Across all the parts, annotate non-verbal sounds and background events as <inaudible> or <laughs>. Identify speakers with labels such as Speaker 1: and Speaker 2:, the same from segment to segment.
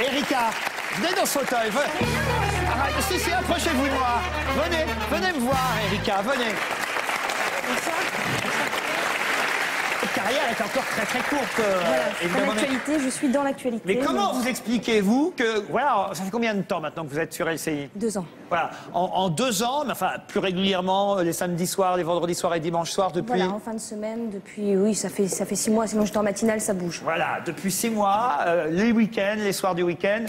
Speaker 1: Erika, venez dans ce fauteuil. Venez. Ah, si, si, approchez-vous de moi. Venez, venez me voir, Erika, venez. Votre carrière est encore très très courte. euh,
Speaker 2: Voilà, dans l'actualité, je suis dans l'actualité.
Speaker 1: Mais comment
Speaker 2: donc,
Speaker 1: vous expliquez-vous que. Voilà, ça fait combien de temps maintenant que vous êtes sur LCI
Speaker 2: Deux ans.
Speaker 1: Voilà, en, en deux ans, mais enfin plus régulièrement, les samedis soirs, les vendredis soirs et dimanches soirs depuis.
Speaker 2: Voilà, en fin de semaine, depuis, oui, ça fait, ça fait six mois, sinon j'étais en matinale, ça bouge.
Speaker 1: Voilà, depuis six mois, euh, les week-ends, les soirs du week-end,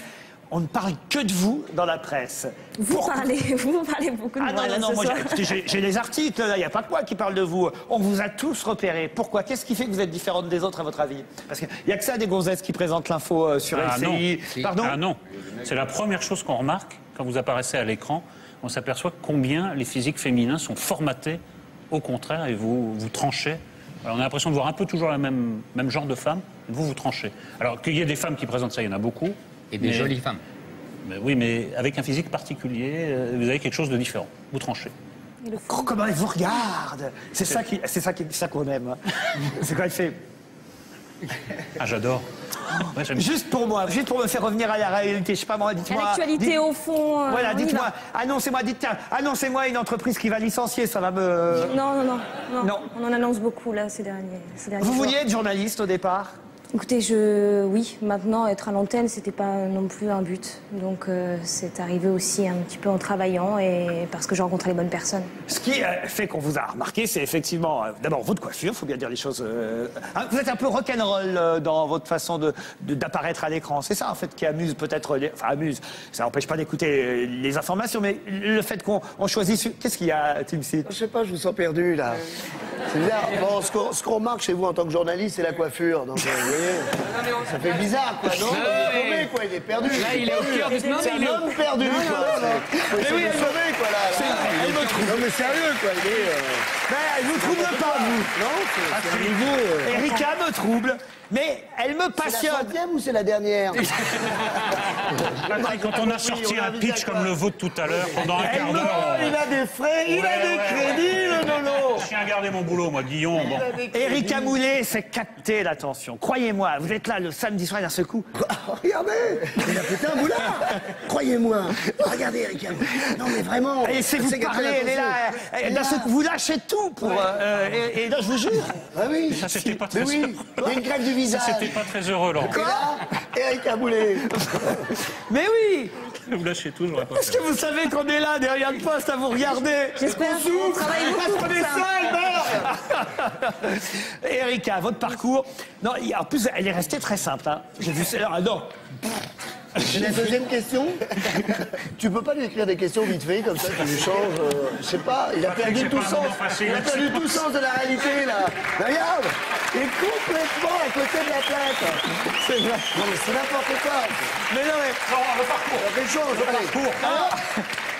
Speaker 1: on ne parle que de vous dans la presse.
Speaker 2: Vous
Speaker 1: Pourquoi-
Speaker 2: parlez, <laughs> vous parlez beaucoup de
Speaker 1: Ah
Speaker 2: moi
Speaker 1: non,
Speaker 2: là,
Speaker 1: non, non, moi
Speaker 2: soir.
Speaker 1: j'ai- les articles, il n'y a pas que moi qui parle de vous. On vous a tous repérés. Pourquoi? Qu'est-ce qui fait que vous êtes différente des autres, à votre avis? Parce qu'il n'y a que ça des gonzesses qui présentent l'info euh, sur
Speaker 3: Ah non.
Speaker 1: Pardon?
Speaker 3: Ah non. C'est la première chose qu'on remarque quand vous apparaissez à l'écran. On s'aperçoit combien les physiques féminins sont formatés au contraire et vous, vous tranchez. Alors, on a l'impression de voir un peu toujours le même, même genre de femmes. Vous, vous tranchez. Alors qu'il y ait des femmes qui présentent ça, il y en a beaucoup.
Speaker 4: Et des
Speaker 3: Mais-
Speaker 4: jolies femmes.
Speaker 3: mais oui, mais avec un physique particulier, euh, vous avez quelque chose de différent. Vous tranchez.
Speaker 1: Oh, comment elle vous regarde C'est ça qui, c'est ça qui, ça qu'on aime. <laughs> c'est quand elle fait.
Speaker 3: Ah, j'adore. Ouais, j'aime-
Speaker 1: Juste pour moi, juste pour me faire revenir à la réalité. Je sais pas moi, dites-moi.
Speaker 2: l'actualité,
Speaker 1: dites-
Speaker 2: au fond. euh,
Speaker 1: Voilà, dites-moi,
Speaker 2: va.
Speaker 1: annoncez-moi, dites tiens, annoncez-moi une entreprise qui va licencier, ça va me.
Speaker 2: Non, non, non, non,
Speaker 1: Non.
Speaker 2: On en annonce beaucoup là ces derniers, ces derniers
Speaker 1: Vous
Speaker 2: jours.
Speaker 1: vouliez être journaliste au départ?
Speaker 2: Écoutez, je, oui, maintenant être à l'antenne, c'était pas non plus un but. Donc euh, c'est arrivé aussi un petit peu en travaillant et parce que j'ai rencontré les bonnes personnes.
Speaker 1: Ce qui euh, fait qu'on vous a remarqué, c'est effectivement, euh, d'abord votre coiffure, faut bien dire les choses. euh, hein, vous êtes un peu rock'n'roll euh, dans votre façon de- de- d'apparaître à l'écran. C'est ça en fait qui amuse peut-être, les- enfin amuse. Ça n'empêche pas d'écouter euh, les informations, mais le fait qu'on on choisit. Qu'est-ce qu'il y a, Tim Seed
Speaker 5: Je sais pas, je vous sens perdu là. C'est bizarre. Bon, ce qu'on remarque chez vous en tant que journaliste, c'est la coiffure. Donc, euh, vous voyez, ça fait bizarre, quoi, non? Il est paumé, quoi, il est perdu.
Speaker 4: Là, il est au cœur du- non,
Speaker 5: C'est
Speaker 4: mais il est
Speaker 5: un homme perdu, quoi. Essayer
Speaker 1: oui, elle-
Speaker 5: sauver, quoi, là. là.
Speaker 1: elle me trouve.
Speaker 5: Non, mais sérieux, quoi, il est... euh,
Speaker 1: Ben, elle vous trouble pas, vous
Speaker 5: Non, c'est c'est un niveau... euh,
Speaker 1: Erika me trouble, mais elle me
Speaker 5: C'est la
Speaker 1: passionne.
Speaker 5: centième ou c'est la dernière <laughs>
Speaker 3: quand on a sorti
Speaker 5: on a
Speaker 3: un pitch comme le vôtre tout à l'heure, pendant un quart d'heure,
Speaker 5: Il a des frais, il a
Speaker 3: Ouais,
Speaker 5: des
Speaker 3: ouais,
Speaker 5: crédits, le nono
Speaker 3: je tiens à garder mon boulot, moi, Guillon. Bon.
Speaker 1: Erika Moulet s'est capté l'attention. Croyez-moi, vous êtes là le samedi soir d'un seul coup.
Speaker 5: Regardez Il a pété un boulard Croyez-moi Regardez, Erika Non, mais vraiment
Speaker 1: Et c'est vous
Speaker 5: C'est
Speaker 1: parler, elle est là. d'un seul coup, vous lâchez tout pour. euh, euh, et, et là, je vous jure.
Speaker 5: Ah oui
Speaker 3: Ça, c'était pas
Speaker 5: Mais
Speaker 3: très
Speaker 5: oui
Speaker 3: heureux.
Speaker 5: Il y a une grève du visage
Speaker 3: C'était pas très heureux, Laurent.
Speaker 5: Et là, Erika Boulet <laughs>
Speaker 1: Mais oui
Speaker 3: Vous lâchez tout, j'aurais pas
Speaker 1: Est-ce
Speaker 3: fait.
Speaker 1: que vous savez qu'on est là derrière le poste à vous regarder
Speaker 2: J'espère qu'on travaille
Speaker 1: Parce qu'on
Speaker 2: pour
Speaker 1: est seuls, merde Erika, votre parcours. Non, en plus, elle est restée très simple. Hein. J'ai vu ça. Ah non
Speaker 5: la deuxième question <laughs> Tu peux pas lui écrire des questions vite fait, comme ça, tu lui changes... euh, je sais pas, il a perdu tout sens. Il a perdu tout sens de la réalité, là Regarde est complètement à côté de la plaque
Speaker 1: C'est vrai.
Speaker 5: Non, mais c'est n'importe quoi
Speaker 1: Mais non, mais.
Speaker 5: Il y a quelque chose, allez.
Speaker 1: Ah,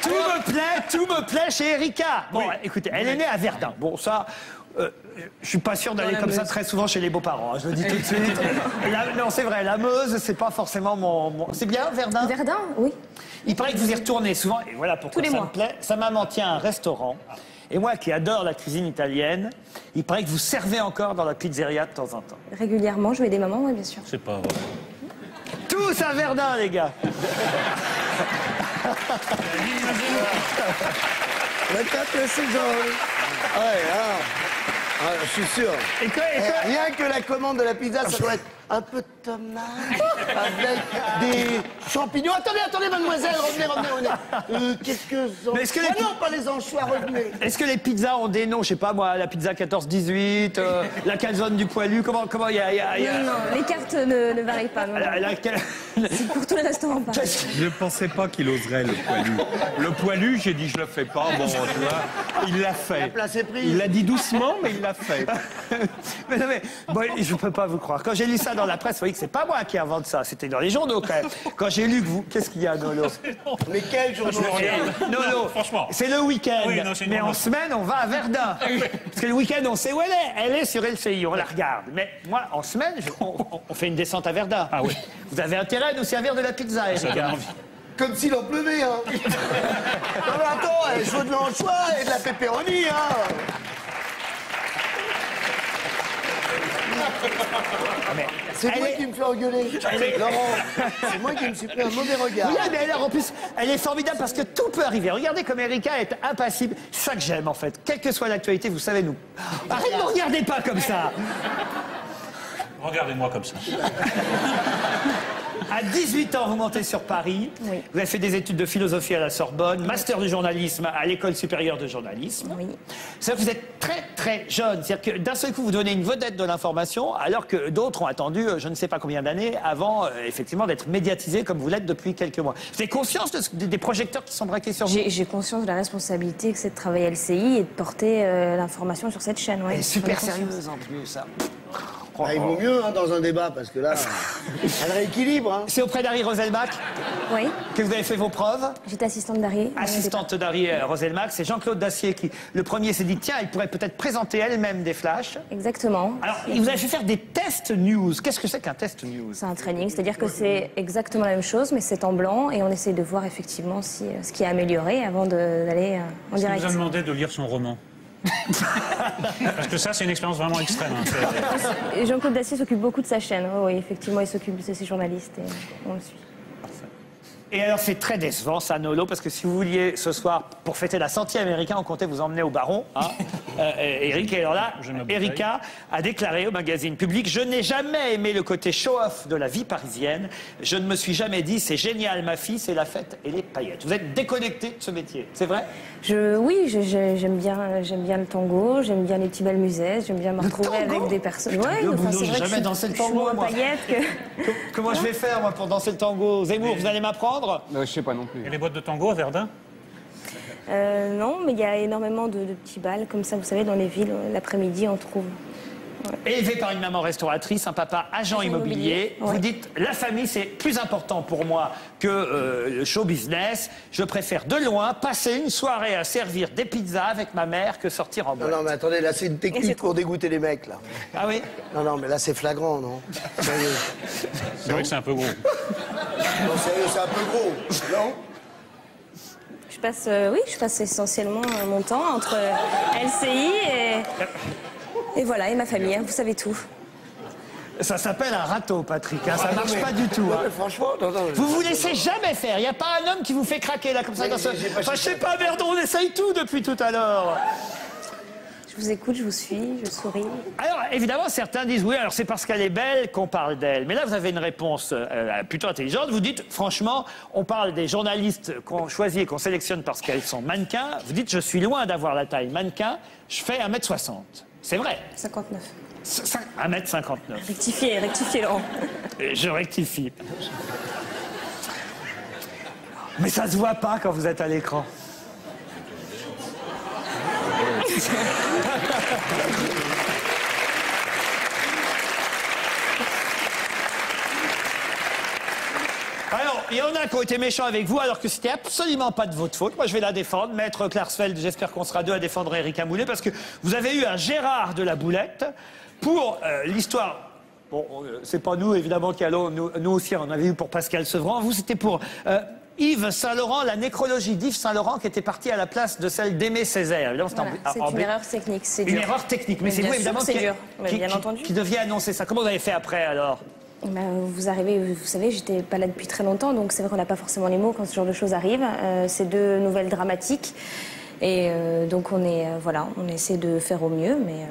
Speaker 1: tout me plaît, tout me plaît chez Erika. Bon, écoutez, elle est née à Verdun. Bon, ça, euh, je suis pas sûr d'aller comme ça très souvent chez les beaux-parents. hein, je le dis tout de suite. <laughs> La- non, c'est vrai, la Meuse, c'est pas forcément mon. mon- C'est bien, Verdun?
Speaker 2: Verdun, oui.
Speaker 1: Il paraît que vous y retournez souvent. Et voilà pourquoi
Speaker 2: Tous les
Speaker 1: ça
Speaker 2: mois.
Speaker 1: me plaît. Sa maman tient un restaurant. Et moi qui adore la cuisine italienne, il paraît que vous servez encore dans la pizzeria de temps en temps.
Speaker 2: Régulièrement, je vais des mamans, oui, bien sûr.
Speaker 3: C'est pas vrai.
Speaker 1: Tous à Verdun, les gars. <laughs>
Speaker 5: La carte, c'est genre... Ouais, ah. Ah, je suis sûr.
Speaker 1: Et que- et
Speaker 5: Eh,
Speaker 1: que-
Speaker 5: rien que la commande de la pizza, ça doit être un peu de tomate avec des champignons. Attendez, attendez, mademoiselle, revenez, revenez, revenez. Euh, quelques
Speaker 1: Mais est-ce que les pi-
Speaker 5: non, pas les anchois, revenez.
Speaker 1: Est-ce que les pizzas ont des noms Je sais pas moi, la pizza 14-18, euh, la calzone du poilu, comment comment il y a, il y a- il y a-
Speaker 2: Non, non, les cartes ne, ne varient pas. non, non.
Speaker 1: la- la-
Speaker 2: Pour tous les restaurants, pas.
Speaker 6: Je ne pensais pas qu'il oserait le poilu. Le poilu, j'ai dit je le fais pas. Bon, tu vois, il l'a fait.
Speaker 5: place est prise.
Speaker 6: Il l'a dit doucement, mais il l'a fait. <laughs>
Speaker 1: mais non mais bon, je peux pas vous croire. Quand j'ai lu ça dans la presse, vous voyez que c'est pas moi qui invente ça, c'était dans les journaux quand même. Quand j'ai lu que vous, qu'est-ce qu'il y a, Nolo?
Speaker 5: Mais quel journaux
Speaker 1: Nolo,
Speaker 3: Franchement.
Speaker 1: c'est le week-end.
Speaker 3: Oui,
Speaker 1: mais en semaine, on va à Verdun. Parce que le week-end, on sait où elle est. Elle est sur LCI, on la regarde. Mais moi, en semaine, je- on, on fait une descente à Verdun.
Speaker 3: Ah oui.
Speaker 1: Vous avez intérêt nous servir de la pizza.
Speaker 5: Comme s'il en pleuvait, hein. <laughs> non, mais attends, eh, je veux de l'anchois et de la pepperoni, hein.
Speaker 1: mais
Speaker 5: C'est moi
Speaker 1: est-
Speaker 5: qui me fais engueuler. Laurent, c'est moi qui me suis pris un mauvais regard.
Speaker 1: Regarde, mais alors en plus, elle est formidable parce que tout peut arriver. Regardez comme Erika est impassible. C'est ça que j'aime en fait. Quelle que soit l'actualité, vous savez, nous. Arrête, ne me regardez pas comme ça.
Speaker 3: Regardez-moi comme ça. <laughs>
Speaker 1: À 18 ans, vous montez sur Paris.
Speaker 2: Oui.
Speaker 1: Vous avez fait des études de philosophie à la Sorbonne, master de journalisme à l'école supérieure de journalisme.
Speaker 2: Oui.
Speaker 1: C'est-à-dire que vous êtes très très jeune. C'est-à-dire que d'un seul coup, vous donnez une vedette de l'information, alors que d'autres ont attendu euh, je ne sais pas combien d'années avant, euh, effectivement, d'être médiatisés comme vous l'êtes depuis quelques mois. Vous avez conscience de ce- des projecteurs qui sont braqués sur vous?
Speaker 2: J'ai conscience de la responsabilité que c'est de travailler à LCI et de porter euh, l'information sur cette chaîne. ouais.
Speaker 1: Elle est super sérieuse en plus. ça.
Speaker 5: Ah, il vaut mieux hein, dans un débat parce que là, <laughs> elle rééquilibre. Hein.
Speaker 1: C'est auprès d'Harry Roselmack
Speaker 2: Oui,
Speaker 1: que vous avez fait vos preuves.
Speaker 2: j'étais assistante d'Harry.
Speaker 1: Assistante d'Harry euh, Roselmack, c'est Jean-Claude Dacier qui, le premier, s'est dit tiens, elle pourrait peut-être présenter elle-même des flashs.
Speaker 2: Exactement.
Speaker 1: Alors, il vous avez fait faire des tests news. Qu'est-ce que c'est qu'un test news?
Speaker 2: C'est un training, c'est-à-dire que c'est exactement la même chose, mais c'est en blanc et on essaie de voir effectivement si, euh, ce qui est amélioré avant d'aller euh, en
Speaker 3: Il
Speaker 2: direct.
Speaker 3: nous a demandé de lire son roman. Parce que ça, c'est une expérience vraiment extrême. hein.
Speaker 2: Et Jean-Claude Dacier s'occupe beaucoup de sa chaîne. Oui, oui, effectivement, il s'occupe de ses journalistes et on le suit.
Speaker 1: Et alors, c'est très décevant, ça, Nolo, parce que si vous vouliez ce soir, pour fêter la centième Erika, on comptait vous emmener au Baron. Hein, <laughs> euh, et Eric, et alors là. Erika a déclaré au magazine public Je n'ai jamais aimé le côté show-off de la vie parisienne. Je ne me suis jamais dit C'est génial, ma fille, c'est la fête et les paillettes. Vous êtes déconnecté de ce métier, c'est vrai?
Speaker 2: Je, oui, je- je- j'aime bien, j'aime bien le tango, j'aime bien les petits bal musées, j'aime bien me retrouver avec des personnes. Ouais,
Speaker 1: le
Speaker 2: enfin, c'est vrai
Speaker 1: jamais
Speaker 2: je,
Speaker 1: dansé le
Speaker 2: je suis
Speaker 1: tango,
Speaker 2: moins
Speaker 1: moi.
Speaker 2: paillette que. <laughs>
Speaker 1: Com- Comment je vais faire, moi, pour danser le tango? Zemmour, vous allez m'apprendre?
Speaker 4: Non, je sais pas non plus.
Speaker 3: Et les boîtes de tango à Verdun?
Speaker 2: Euh, non, mais il y a énormément de, de petits bals comme ça, vous savez, dans les villes, l'après-midi, on trouve.
Speaker 1: Élevé par une maman restauratrice, un papa agent immobilier,
Speaker 2: immobilier,
Speaker 1: vous
Speaker 2: ouais.
Speaker 1: dites la famille c'est plus important pour moi que euh, le show business. Je préfère de loin passer une soirée à servir des pizzas avec ma mère que sortir en
Speaker 5: Non,
Speaker 1: boîte.
Speaker 5: non, mais attendez, là, c'est une technique pour dégoûter les mecs, là.
Speaker 1: Ah oui
Speaker 5: Non, non, mais là, c'est flagrant, non <laughs> Sérieux.
Speaker 3: C'est vrai que c'est un peu gros.
Speaker 5: Non, sérieux, c'est un peu gros. Non
Speaker 2: Je passe, euh, oui, je passe essentiellement mon temps entre LCI et, et voilà, et ma famille, hein, vous savez tout.
Speaker 1: Ça s'appelle un râteau, Patrick. hein, ça
Speaker 5: Non,
Speaker 1: marche pas du tout.
Speaker 5: non,
Speaker 1: hein.
Speaker 5: mais franchement, non, non.
Speaker 1: Vous vous laissez jamais faire. Il n'y a pas un homme qui vous fait craquer là comme ça. Dans ce-
Speaker 5: pas
Speaker 1: Enfin, je sais pas, merde, on essaye tout depuis tout à l'heure.
Speaker 2: Je vous écoute, je vous suis, je souris.
Speaker 1: Alors, évidemment, certains disent oui, alors c'est parce qu'elle est belle qu'on parle d'elle. Mais là, vous avez une réponse euh, plutôt intelligente. Vous dites, franchement, on parle des journalistes qu'on choisit et qu'on sélectionne parce qu'elles sont mannequins. Vous dites, je suis loin d'avoir la taille mannequin, je fais 1m60. C'est vrai,
Speaker 2: 59.
Speaker 1: C- cin- 1m59.
Speaker 2: Rectifiez, rectifiez, Laurent.
Speaker 1: Euh, Je rectifie. Mais ça se voit pas quand vous êtes à l'écran. <laughs> Alors, il y en a qui ont été méchants avec vous alors que c'était absolument pas de votre faute. Moi, je vais la défendre. Maître Klarsfeld, j'espère qu'on sera deux à défendre Erika Moulet parce que vous avez eu un Gérard de la Boulette pour euh, l'histoire. Bon, euh, c'est pas nous, évidemment, qui allons. Nous, nous aussi, on avait eu pour Pascal Sevran. Vous, c'était pour euh, Yves Saint-Laurent, la nécrologie d'Yves Saint-Laurent qui était partie à la place de celle d'Aimé Césaire. En-
Speaker 2: Voilà, c'est
Speaker 1: en-
Speaker 2: une erreur technique, c'est
Speaker 1: une
Speaker 2: dur.
Speaker 1: erreur technique. Mais
Speaker 2: Mais
Speaker 1: c'est vous, évidemment,
Speaker 2: c'est
Speaker 1: qui, qui-
Speaker 2: bien
Speaker 1: qui-
Speaker 2: entendu.
Speaker 1: qui deviez annoncer ça. Comment vous avez fait après, alors?
Speaker 2: Ben, vous arrivez, vous savez, j'étais pas là depuis très longtemps, donc c'est vrai qu'on n'a pas forcément les mots quand ce genre de choses arrive. Euh, c'est deux nouvelles dramatiques, et euh, donc on est, euh, voilà, on essaie de faire au mieux, mais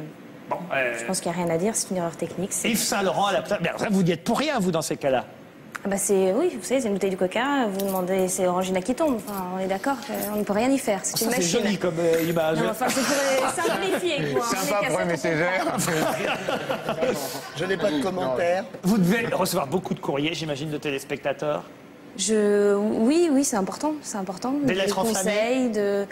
Speaker 1: Bon,
Speaker 2: je pense qu'il n'y a rien à dire. C'est une erreur technique.
Speaker 1: Yves Saint-Laurent à la place. Mais vous n'y êtes pour rien, vous, dans ces cas-là.
Speaker 2: Ah bah c'est, oui, vous savez, c'est une bouteille de coca. Vous demandez, c'est Orangina qui tombe. Enfin, on est d'accord, euh, on ne peut rien y faire. C'est une machine.
Speaker 1: joli comme euh, image.
Speaker 2: Non, enfin, c'est pour simplifier, quoi.
Speaker 4: Sympa pour les messagères. <laughs>
Speaker 5: Je n'ai pas de commentaires.
Speaker 1: Vous devez recevoir beaucoup de courriers, j'imagine, de téléspectateurs.
Speaker 2: Je, oui, oui, c'est important, c'est important.
Speaker 1: Des lettres
Speaker 2: conseils, de,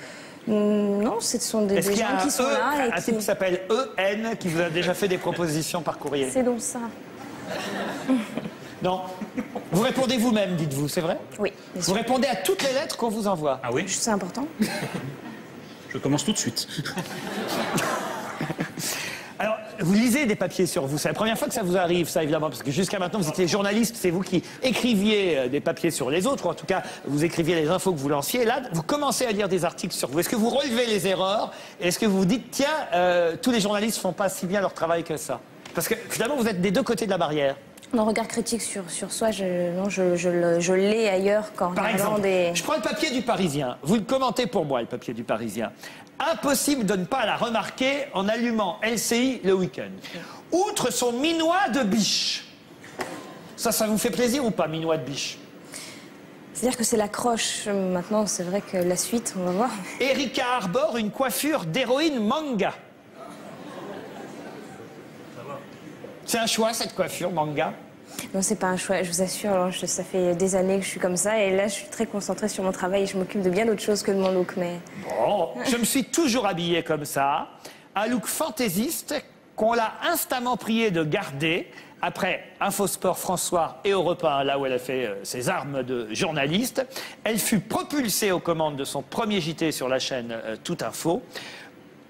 Speaker 2: Mm, non, ce sont des, gens qui sont
Speaker 1: E,
Speaker 2: là et
Speaker 1: un type qui s'appelle EN qui vous a déjà fait des propositions par courrier?
Speaker 2: C'est donc ça. <laughs>
Speaker 1: Non. Vous répondez vous-même, dites-vous, c'est vrai
Speaker 2: Oui,
Speaker 1: Vous
Speaker 2: sûr.
Speaker 1: répondez à toutes les lettres qu'on vous envoie.
Speaker 3: Ah oui
Speaker 2: C'est important. <laughs>
Speaker 3: Je commence tout de suite. <laughs>
Speaker 1: Alors, vous lisez des papiers sur vous. C'est la première fois que ça vous arrive, ça, évidemment, parce que jusqu'à maintenant, vous étiez journaliste, c'est vous qui écriviez euh, des papiers sur les autres, ou en tout cas, vous écriviez les infos que vous lanciez. Là, vous commencez à lire des articles sur vous. Est-ce que vous relevez les erreurs Et Est-ce que vous vous dites, tiens, euh, tous les journalistes font pas si bien leur travail que ça? Parce que finalement, vous êtes des deux côtés de la barrière.
Speaker 2: Mon regard critique sur, sur soi, je, non, je, je je l'ai ailleurs qu'en
Speaker 1: Par exemple,
Speaker 2: des...
Speaker 1: je prends le papier du Parisien. Vous le commentez pour moi, le papier du Parisien. Impossible de ne pas la remarquer en allumant LCI le week-end. Outre son minois de biche. Ça, ça vous fait plaisir ou pas, minois de biche?
Speaker 2: C'est-à-dire que c'est l'accroche. Maintenant, c'est vrai que la suite, on va voir.
Speaker 1: Erika arbore une coiffure d'héroïne manga. C'est un choix, cette coiffure manga
Speaker 2: Non, c'est pas un choix, je vous assure. alors, je- ça fait des années que je suis comme ça. Et là, je suis très concentrée sur mon travail et je m'occupe de bien d'autres choses que de mon look. Mais
Speaker 1: Bon, je me suis toujours habillé comme ça. Un look fantaisiste qu'on l'a instamment prié de garder après Infosport François et Europe 1, là où elle a fait euh, ses armes de journaliste. Elle fut propulsée aux commandes de son premier JT sur la chaîne euh, Tout Info.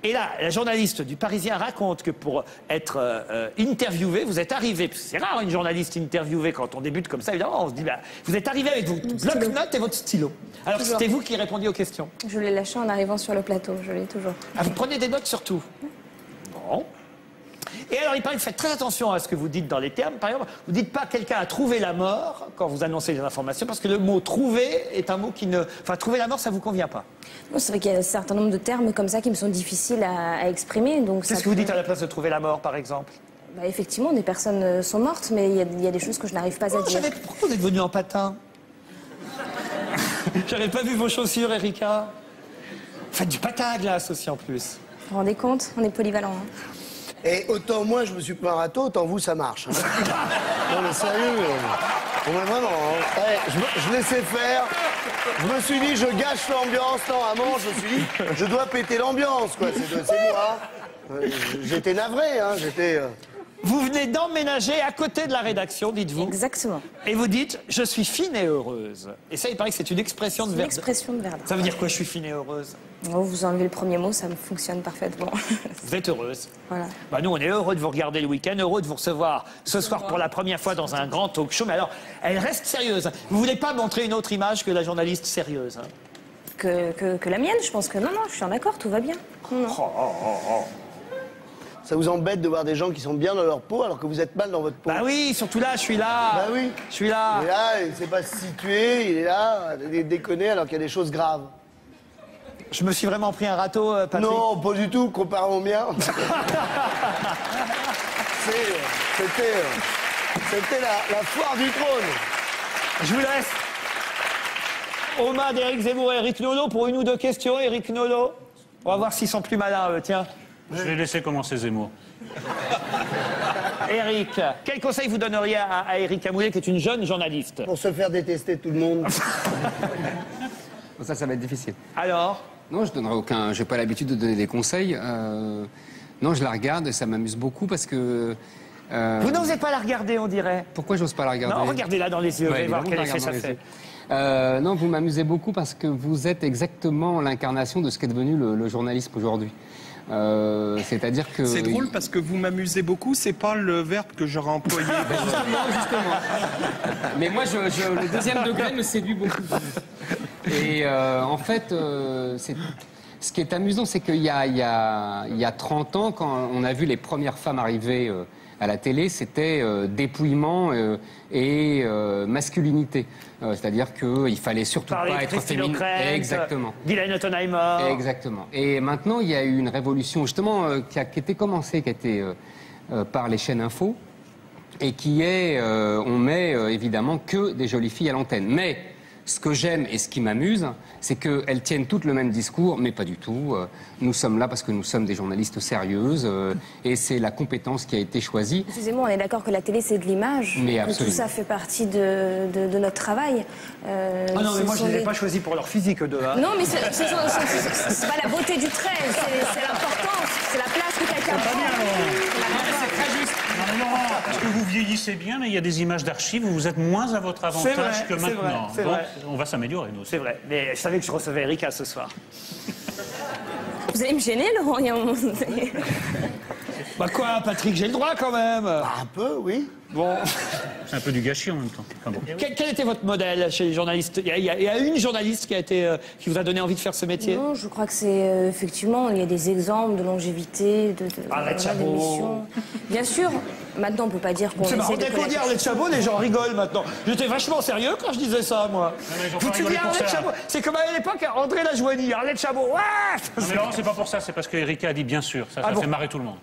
Speaker 1: Et là, la journaliste du Parisien raconte que pour être euh, euh, interviewée, vous êtes arrivé, c'est rare une journaliste interviewée quand on débute comme ça, évidemment, on se dit, bah, vous êtes arrivé avec votre bloc-notes et votre stylo. Alors c'était vous qui répondiez aux questions.
Speaker 2: je l'ai lâché en arrivant sur le plateau. Je l'ai toujours.
Speaker 1: Ah, vous prenez des notes sur tout Bon. Et alors, il paraît que faites très attention à ce que vous dites dans les termes. Par exemple, vous dites pas quelqu'un a trouvé la mort quand vous annoncez des informations, parce que le mot trouver est un mot qui ne. Enfin, trouver la mort, ça vous convient pas.
Speaker 2: Non, c'est vrai qu'il y a un certain nombre de termes comme ça qui me sont difficiles à, à exprimer. Donc
Speaker 1: Qu'est-ce que vous dites à la place de trouver la mort, par exemple?
Speaker 2: Bah, Effectivement, des personnes euh, sont mortes, mais il y, a- il y a des choses que je n'arrive pas à dire.
Speaker 1: j'avais- Pourquoi vous êtes venu en patin? <laughs> J'avais pas vu vos chaussures, Erika. Faites du patin à glace aussi en plus.
Speaker 2: Vous vous rendez compte? On est polyvalent. hein.
Speaker 5: Et autant moi je me suis pris un râteau, autant vous ça marche. hein. <laughs> non mais sérieux. euh, On est vraiment. hein. Eh, je, laissais faire. Je me suis dit je gâche l'ambiance. Non, à un moment je me suis dit je dois péter l'ambiance quoi. C'est c'est moi. Euh, J'étais navré, hein. J'étais. euh,
Speaker 1: Vous venez d'emménager à côté de la rédaction, dites-vous.
Speaker 2: Exactement.
Speaker 1: Et vous dites, je suis fine et heureuse. Et ça, il paraît que c'est une expression de
Speaker 2: Une
Speaker 1: Verdun.
Speaker 2: expression de Verdun.
Speaker 1: Ça veut dire quoi, je suis fine et heureuse?
Speaker 2: Oh, vous enlevez le premier mot, ça me fonctionne parfaitement. <laughs>
Speaker 1: Vous êtes heureuse.
Speaker 2: voilà.
Speaker 1: Bah, nous, on est heureux de vous regarder le week-end, heureux de vous recevoir ce soir pour la première fois dans un grand talk show. Mais alors, elle reste sérieuse. Vous voulez pas montrer une autre image que la journaliste sérieuse hein?
Speaker 2: Que, que, que la mienne, je pense que non, non, je suis en accord, tout va bien. Non, non.
Speaker 5: Ça vous embête de voir des gens qui sont bien dans leur peau alors que vous êtes mal dans votre peau.
Speaker 1: Bah oui, surtout là, je suis là.
Speaker 5: Bah oui.
Speaker 1: Je suis là.
Speaker 5: Il est là, il sait pas se situer, il est là, il déconner alors qu'il y a des choses graves.
Speaker 1: Je me suis vraiment pris un râteau, euh, Patrick.
Speaker 5: Non, pas du tout, comparé au mien. <laughs> C'est- C'était euh, c'était la, la foire du trône.
Speaker 1: Je vous laisse. Mains d'Éric Zemmour et Eric Nolot pour une ou deux questions. Eric Nolot. On va voir s'ils sont plus malins. Tiens.
Speaker 3: Je vais laisser commencer Zemmour. <laughs>
Speaker 1: Eric, quel conseil vous donneriez à, à Eric Amoulet, qui est une jeune journaliste?
Speaker 5: Pour se faire détester tout le monde. <laughs>
Speaker 4: Bon, Ça, ça va être difficile.
Speaker 1: Alors?
Speaker 4: Non, je donnerai aucun. J'ai pas l'habitude de donner des conseils. Euh, non, je la regarde et ça m'amuse beaucoup parce que. euh,
Speaker 1: Vous n'osez pas la regarder, on dirait.
Speaker 4: Pourquoi j'ose pas la regarder?
Speaker 1: Non, regardez-la dans les yeux, vous
Speaker 4: Ouais,
Speaker 1: allez voir quel effet ça fait.
Speaker 4: Euh, non, vous m'amusez beaucoup parce que vous êtes exactement l'incarnation de ce qu'est devenu le, le journalisme aujourd'hui. Euh, C'est-à-dire que.
Speaker 6: C'est drôle parce que vous m'amusez beaucoup, c'est pas le verbe que j'aurais employé. <laughs>
Speaker 4: Justement, justement. Mais moi, je, je- le deuxième degré me séduit beaucoup. Et euh, en fait, euh, ce qui est amusant, c'est qu'il y a, il y, a, il y a 30 ans, quand on a vu les premières femmes arriver à la télé, c'était euh, dépouillement euh, et euh, masculinité. C'est-à-dire qu'il fallait surtout
Speaker 1: Parler
Speaker 4: pas être féminin. Exactement.
Speaker 1: Dylan Ottenheimer.
Speaker 4: Exactement. Et maintenant, il y a eu une révolution justement qui, a, qui était commencée, qui a été par les chaînes info, et qui est, on met évidemment que des jolies filles à l'antenne. Mais ce que j'aime et ce qui m'amuse, c'est qu'elles tiennent toutes le même discours, mais pas du tout. Euh, Nous sommes là parce que nous sommes des journalistes sérieuses, euh, et c'est la compétence qui a été choisie.
Speaker 2: Excusez-moi, on est d'accord que la télé c'est de l'image.
Speaker 4: Mais
Speaker 2: Et Tout
Speaker 4: absolument.
Speaker 2: ça fait partie de, de- de notre travail. Euh,
Speaker 1: Ah non, mais
Speaker 2: ce
Speaker 1: moi, je ne les ai pas choisis pour leur physique, deux. hein.
Speaker 2: Non, mais c'est c'est- c'est pas la beauté du trait, c'est l'importance, c'est la place que quelqu'un prend.
Speaker 3: Non, mais Laurent, parce que vous vieillissez bien, mais il y a des images d'archives où vous êtes moins à votre avantage
Speaker 1: vrai,
Speaker 3: que
Speaker 1: c'est vrai,
Speaker 3: maintenant. Donc,
Speaker 1: vrai.
Speaker 3: on va s'améliorer, nous.
Speaker 1: C'est vrai. Mais je savais que je recevais Erika ce soir.
Speaker 2: Vous allez me gêner, Laurent, il y a un moment donné.
Speaker 1: Bah quoi, Patrick, j'ai le droit quand même.
Speaker 5: Un peu, oui.
Speaker 1: Bon.
Speaker 3: C'est un peu du gâchis en même temps. Enfin bon.
Speaker 1: Quel, quel était votre modèle chez les journalistes? Il y, a, il y une journaliste qui, a été, euh, qui vous a donné envie de faire ce métier?
Speaker 2: Non, je crois que c'est euh, effectivement, il y a des exemples de longévité, de, de
Speaker 1: Chabot.
Speaker 2: d'émissions. Bien sûr, maintenant on peut pas dire qu'on
Speaker 1: C'est marrant, dès qu'on dit Arlette. Chabot, les gens rigolent maintenant. J'étais vachement sérieux quand je disais ça, moi. Vous tu dis Arlette. Chabot, c'est comme à l'époque André Lajoigny, Arlette Chabot, ouais
Speaker 3: Non, mais Laurent, c'est pas pour ça, c'est parce que Erika a dit bien sûr. Ça, ça
Speaker 1: Ah bon
Speaker 3: fait marrer tout le monde.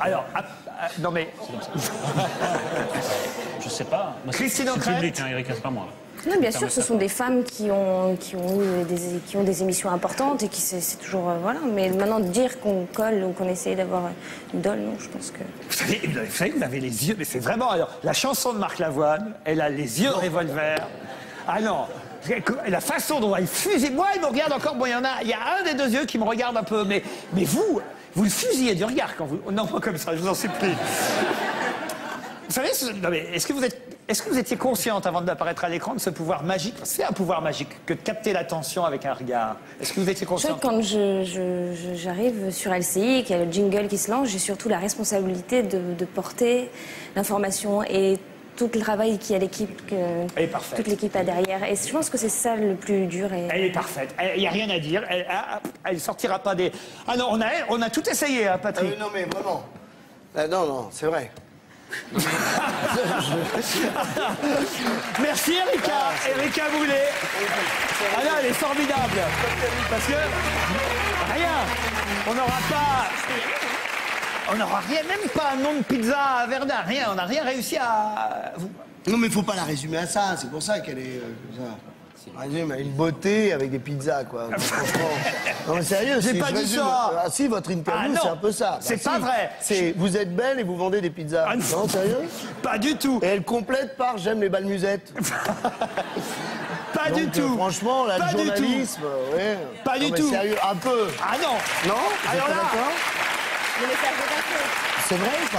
Speaker 1: Alors, ah, ah, non mais, <laughs>
Speaker 3: Je sais pas. Moi, c'est-
Speaker 1: Christine
Speaker 3: C'est public, hein, Erika, c'est pas moi.
Speaker 2: Non, bien sûr, ce sont des femmes qui ont, qui ont, eu des, qui ont des émissions importantes et qui c'est toujours. euh, voilà. Mais maintenant, de dire qu'on colle ou qu'on essaye d'avoir une idole, non, je pense que.
Speaker 1: vous savez, vous avez- vous savez, vous avez les yeux, mais c'est vraiment, alors, la chanson de Marc Lavoine, elle a les yeux revolver. Ah non la façon dont elle fusille, moi il me regarde encore, bon il y en a, il y a un des deux yeux qui me regarde un peu, mais, mais vous, vous le fusillez du regard quand vous, non pas comme ça, je vous en supplie. Vous savez, non, mais est-ce que vous êtes, est-ce que vous étiez consciente avant d'apparaître à l'écran de ce pouvoir magique? C'est un pouvoir magique que de capter l'attention avec un regard. Est-ce que vous étiez
Speaker 2: Je sais
Speaker 1: consciente?
Speaker 2: que quand je- je- je- j'arrive sur LCI et qu'il y a le jingle qui se lance, j'ai surtout la responsabilité de, de porter l'information et tout le travail qu'il y a l'équipe, que
Speaker 1: Elle est parfaite.
Speaker 2: toute l'équipe a derrière. Et je pense que c'est ça le plus dur. Et...
Speaker 1: Elle est parfaite. Il n'y a rien à dire. Elle, ah, ah, elle sortira pas des. Ah non, on a, on a tout essayé, hein,
Speaker 5: Ah
Speaker 1: Patrick.
Speaker 5: oui, non, mais vraiment. Ah, non, non, c'est vrai. <laughs>
Speaker 1: Merci Erika, Erika Boulet. Ah là, elle est formidable. Parce que rien, on n'aura pas. On n'aura rien, même pas un nom de pizza à Verdun, rien. On n'a rien réussi à.
Speaker 5: Non, mais faut pas la résumer à ça, c'est pour ça qu'elle est euh, comme ça. À une beauté avec des pizzas, quoi. Non, <laughs> franchement. Non, mais sérieux,
Speaker 1: J'ai
Speaker 5: si
Speaker 1: pas dit
Speaker 5: résume-
Speaker 1: ça.
Speaker 5: Ah si, votre
Speaker 1: Ah,
Speaker 5: interview,
Speaker 1: non.
Speaker 5: c'est un peu ça. Bah,
Speaker 1: C'est
Speaker 5: si.
Speaker 1: pas vrai.
Speaker 5: C'est vous êtes belle et vous vendez des pizzas.
Speaker 1: Ah,
Speaker 5: non. sérieux <laughs>
Speaker 1: Pas du tout.
Speaker 5: Et elle complète par j'aime les balmusettes. <laughs>
Speaker 1: Pas du
Speaker 5: euh,
Speaker 1: tout.
Speaker 5: franchement, là,
Speaker 1: Pas
Speaker 5: le
Speaker 1: du tout.
Speaker 5: journalisme, euh, ouais.
Speaker 1: Pas
Speaker 5: Non,
Speaker 1: du
Speaker 5: mais
Speaker 1: tout.
Speaker 5: Sérieux, un peu.
Speaker 1: Ah non.
Speaker 5: Non
Speaker 1: Alors là-.
Speaker 5: C'est vrai, enfin.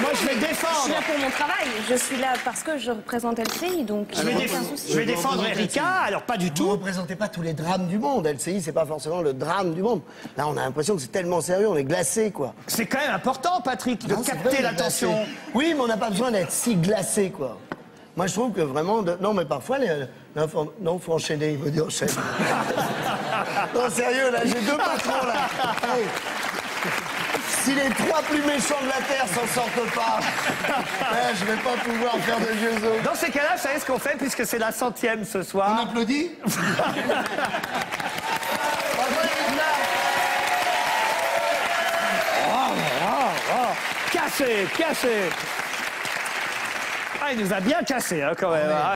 Speaker 1: Moi, je vais
Speaker 2: Je suis
Speaker 1: défendre.
Speaker 2: là pour mon travail. Je suis là parce que je représente LCI, donc
Speaker 1: Je vais,
Speaker 2: aucun
Speaker 1: défendre-
Speaker 2: souci.
Speaker 1: je vais défendre Erika. Alors pas du
Speaker 5: Vous
Speaker 1: tout.
Speaker 5: représentez pas tous les drames du monde. LCI, c'est pas forcément le drame du monde. Là, on a l'impression que c'est tellement sérieux, on est glacé, quoi.
Speaker 1: C'est quand même important, Patrick, de
Speaker 5: Non,
Speaker 1: capter l'attention.
Speaker 5: Oui, mais on n'a pas besoin d'être si glacé, quoi. Moi, je trouve que vraiment. de- Non, mais parfois, les... non, faut... non, faut enchaîner, il veut dire enchaîne. <laughs> non, sérieux, là, j'ai deux patrons, là. Hey. <laughs> Si les trois plus méchants de la Terre s'en sortent pas, <laughs> eh, je vais pas pouvoir faire de vieux os.
Speaker 1: Dans ces cas-là, vous savez ce qu'on fait puisque c'est la centième ce
Speaker 5: On
Speaker 1: soir.
Speaker 5: applaudit Eric <laughs> Nard.
Speaker 1: Cassé, cassé. Ah, il nous a bien cassé hein, quand même. hein.